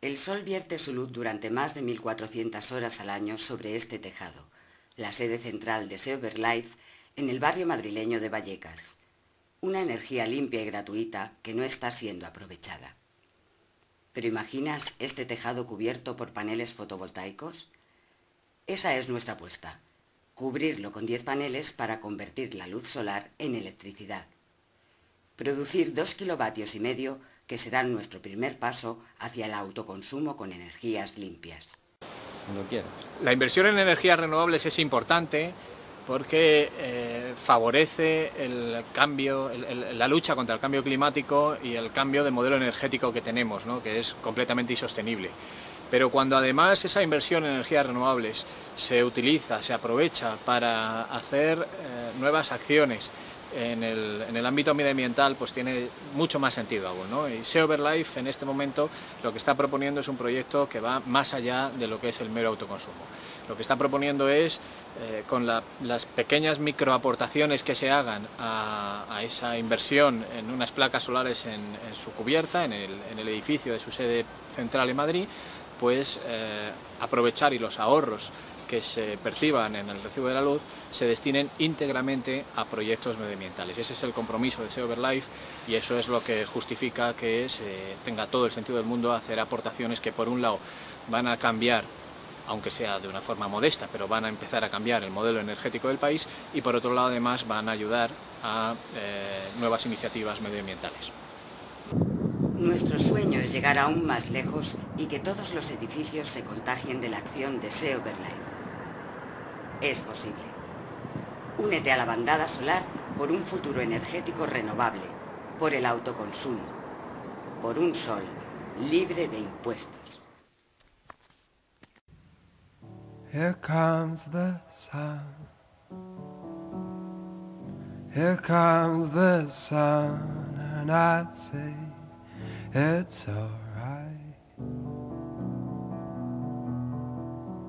El sol vierte su luz durante más de 1.400 horas al año sobre este tejado, la sede central de Seoverlife en el barrio madrileño de Vallecas. Una energía limpia y gratuita que no está siendo aprovechada. ¿Pero imaginas este tejado cubierto por paneles fotovoltaicos? Esa es nuestra apuesta, cubrirlo con 10 paneles para convertir la luz solar en electricidad. Producir 2 kilovatios y medio que serán nuestro primer paso hacia el autoconsumo con energías limpias. La inversión en energías renovables es importante porque eh, favorece el cambio, la lucha contra el cambio climático y el cambio de modelo energético que tenemos, que es completamente insostenible. Pero cuando además esa inversión en energías renovables se utiliza, se aprovecha para hacer eh, nuevas acciones en el, ámbito medioambiental, pues tiene mucho más sentido aún. ¿no? Y Seoverlife en este momento lo que está proponiendo es un proyecto que va más allá de lo que es el mero autoconsumo. Lo que está proponiendo es, eh, con las pequeñas microaportaciones que se hagan a, esa inversión en unas placas solares en, su cubierta, en el edificio de su sede central en Madrid, pues aprovechar y los ahorros que se perciban en el recibo de la luz se destinen íntegramente a proyectos medioambientales. Ese es el compromiso de Seoverlife y eso es lo que justifica que se tenga todo el sentido del mundo hacer aportaciones que por un lado van a cambiar aunque sea de una forma modesta, pero van a empezar a cambiar el modelo energético del país y por otro lado además van a ayudar a eh, nuevas iniciativas medioambientales. Nuestro sueño es llegar aún más lejos y que todos los edificios se contagien de la acción de Seoverlife. Es posible. Únete a la bandada solar por un futuro energético renovable, por el autoconsumo, por un sol libre de impuestos. Here comes the sun. Here comes the sun, and I say. It's our